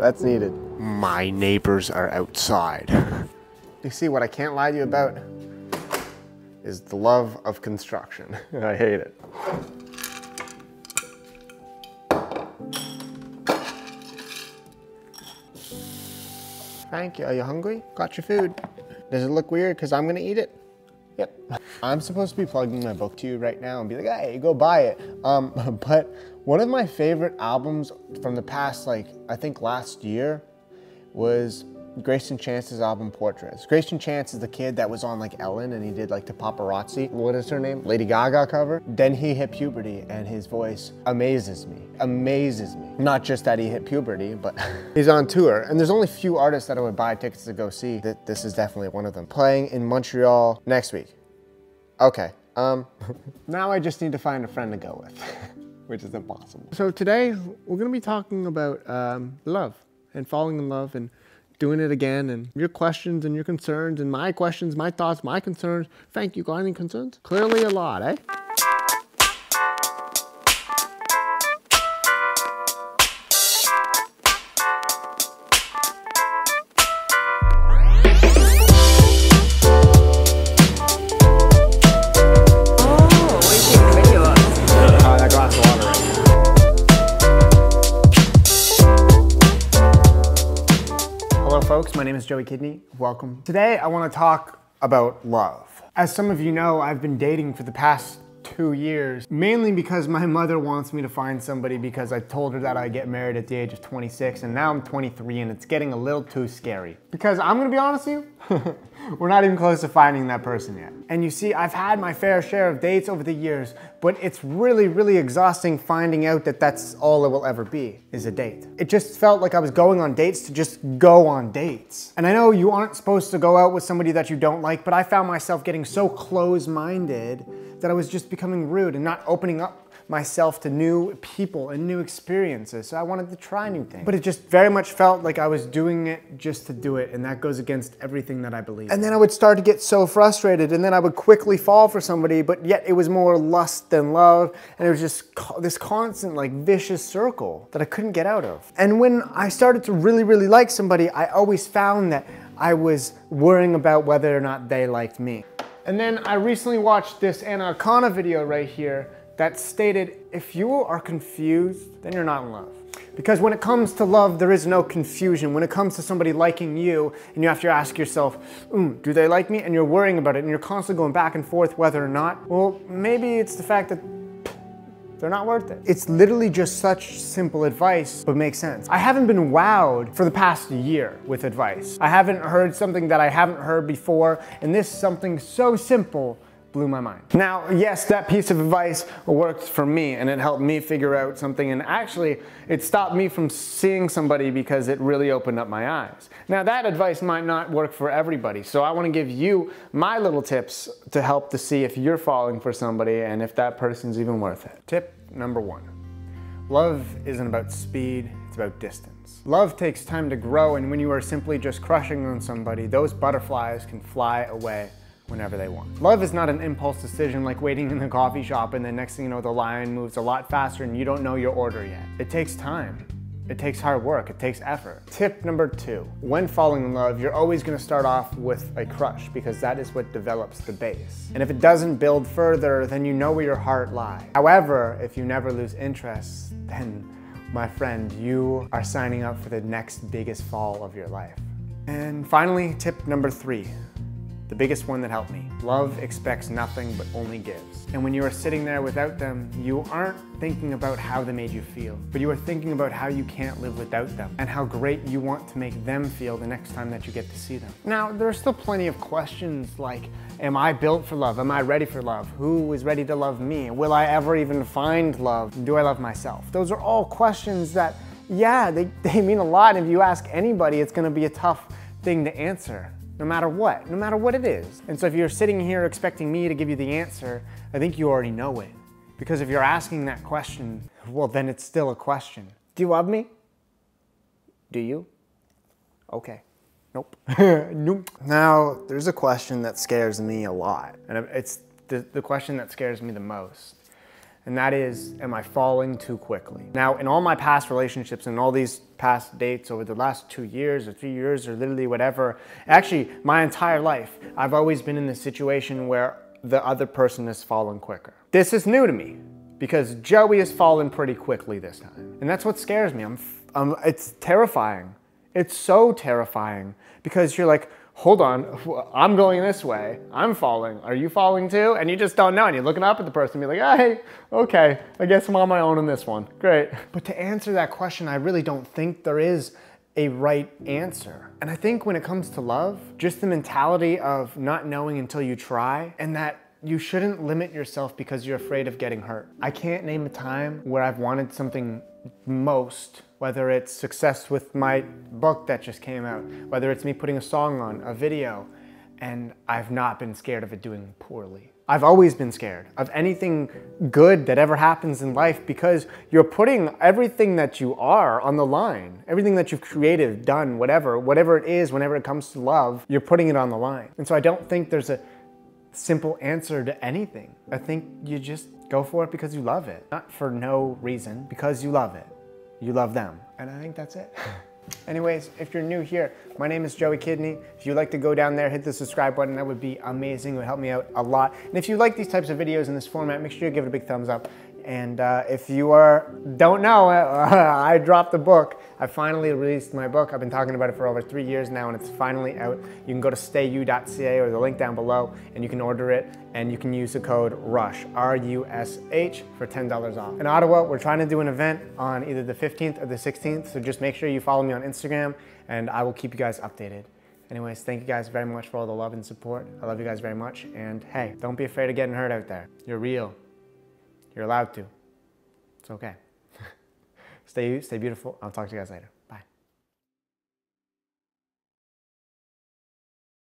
that's needed. My neighbors are outside. You see, what I can't lie to you about is the love of construction. I hate it. Thank you. Are you hungry? Got your food. Does it look weird because I'm gonna eat it? Yep. I'm supposed to be plugging my book to you right now and be like, hey, go buy it. Um, but one of my favorite albums from the past, like, I think last year was Greyson Chance's album Portraits. Greyson Chance is the kid that was on like Ellen and he did like the paparazzi, what is her name? Lady Gaga cover. Then he hit puberty and his voice amazes me, amazes me. Not just that he hit puberty, but he's on tour. And there's only few artists that I would buy tickets to go see. That This is definitely one of them. Playing in Montreal next week. Okay, um, now I just need to find a friend to go with, which is impossible. So today we're gonna be talking about um, love and falling in love and doing it again and your questions and your concerns and my questions, my thoughts, my concerns. Thank you, got any concerns? Clearly a lot, eh? Folks, my name is Joey Kidney. Welcome. Today I want to talk about love. As some of you know, I've been dating for the past two years, mainly because my mother wants me to find somebody because I told her that I'd get married at the age of 26 and now I'm 23 and it's getting a little too scary. Because I'm gonna be honest with you, we're not even close to finding that person yet. And you see, I've had my fair share of dates over the years, but it's really, really exhausting finding out that that's all it will ever be, is a date. It just felt like I was going on dates to just go on dates. And I know you aren't supposed to go out with somebody that you don't like, but I found myself getting so close-minded that I was just becoming rude and not opening up myself to new people and new experiences. So I wanted to try new things. But it just very much felt like I was doing it just to do it, and that goes against everything that I believe. And then I would start to get so frustrated, and then I would quickly fall for somebody, but yet it was more lust than love, and it was just this constant, like, vicious circle that I couldn't get out of. And when I started to really, really like somebody, I always found that I was worrying about whether or not they liked me. And then I recently watched this Anna Akana video right here that stated if you are confused, then you're not in love. Because when it comes to love, there is no confusion. When it comes to somebody liking you, and you have to ask yourself, mm, do they like me? And you're worrying about it, and you're constantly going back and forth whether or not, well, maybe it's the fact that they're not worth it. It's literally just such simple advice, but makes sense. I haven't been wowed for the past year with advice. I haven't heard something that I haven't heard before, and this is something so simple blew my mind. Now, yes, that piece of advice worked for me and it helped me figure out something and actually it stopped me from seeing somebody because it really opened up my eyes. Now, that advice might not work for everybody, so I want to give you my little tips to help to see if you're falling for somebody and if that person's even worth it. Tip number one. Love isn't about speed, it's about distance. Love takes time to grow, and when you are simply just crushing on somebody, those butterflies can fly away whenever they want. Love is not an impulse decision like waiting in the coffee shop and the next thing you know the line moves a lot faster and you don't know your order yet. It takes time. It takes hard work, it takes effort. Tip number two, when falling in love, you're always gonna start off with a crush because that is what develops the base. And if it doesn't build further, then you know where your heart lies. However, if you never lose interest, then my friend, you are signing up for the next biggest fall of your life. And finally, tip number three, the biggest one that helped me. Love expects nothing but only gives. And when you are sitting there without them, you aren't thinking about how they made you feel, but you are thinking about how you can't live without them and how great you want to make them feel the next time that you get to see them. Now, there are still plenty of questions like, am I built for love? Am I ready for love? Who is ready to love me? Will I ever even find love? Do I love myself? Those are all questions that, yeah, they, they mean a lot. If you ask anybody, it's gonna be a tough thing to answer no matter what, no matter what it is. And so if you're sitting here expecting me to give you the answer, I think you already know it. Because if you're asking that question, well, then it's still a question. Do you love me? Do you? Okay. Nope. nope. Now, there's a question that scares me a lot, and it's the, the question that scares me the most. And that is, am I falling too quickly? Now, in all my past relationships and all these past dates over the last two years or three years or literally whatever, actually, my entire life, I've always been in this situation where the other person has fallen quicker. This is new to me because Joey has fallen pretty quickly this time. And that's what scares me. I'm, I'm, it's terrifying. It's so terrifying because you're like, hold on, I'm going this way. I'm falling. Are you falling too? And you just don't know. And you're looking up at the person and be like, hey, okay, I guess I'm on my own in this one. Great. But to answer that question, I really don't think there is a right answer. And I think when it comes to love, just the mentality of not knowing until you try and that you shouldn't limit yourself because you're afraid of getting hurt. I can't name a time where I've wanted something most, whether it's success with my book that just came out, whether it's me putting a song on, a video, and I've not been scared of it doing poorly. I've always been scared of anything good that ever happens in life because you're putting everything that you are on the line. Everything that you've created, done, whatever, whatever it is, whenever it comes to love, you're putting it on the line. And so I don't think there's a simple answer to anything. I think you just go for it because you love it, not for no reason, because you love it. You love them. And I think that's it. Anyways, if you're new here, my name is Joey Kidney. If you'd like to go down there, hit the subscribe button, that would be amazing. It would help me out a lot. And if you like these types of videos in this format, make sure you give it a big thumbs up. And uh, if you are don't know, I dropped the book. I finally released my book. I've been talking about it for over three years now, and it's finally out. You can go to stayyou.ca or the link down below, and you can order it. And you can use the code RUSH, R-U-S-H, for $10 off. In Ottawa, we're trying to do an event on either the 15th or the 16th, so just make sure you follow me on Instagram, and I will keep you guys updated. Anyways, thank you guys very much for all the love and support. I love you guys very much. And hey, don't be afraid of getting hurt out there. You're real. You're allowed to. It's okay. stay, stay beautiful. I'll talk to you guys later.